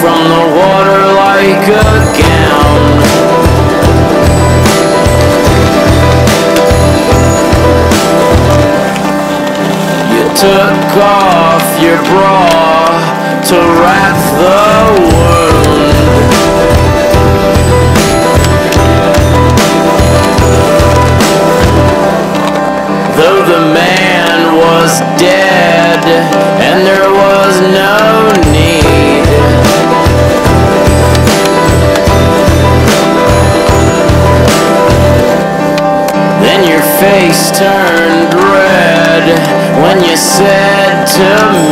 from the water like a gown. You took off your bra to wrap the wound. Though the man was dead. turned red when you said to me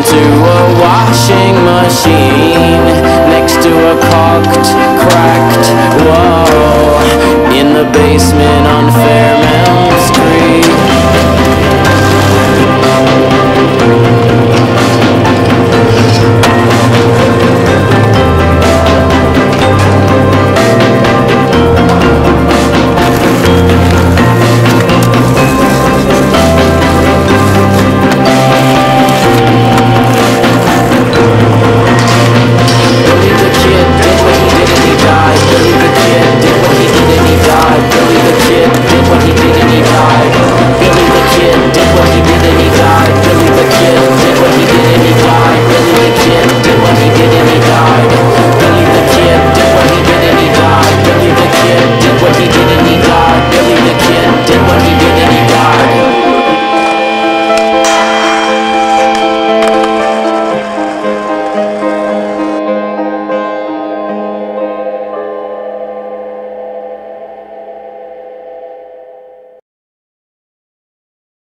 into a washing machine next to a cocked, cracked wall in the basement on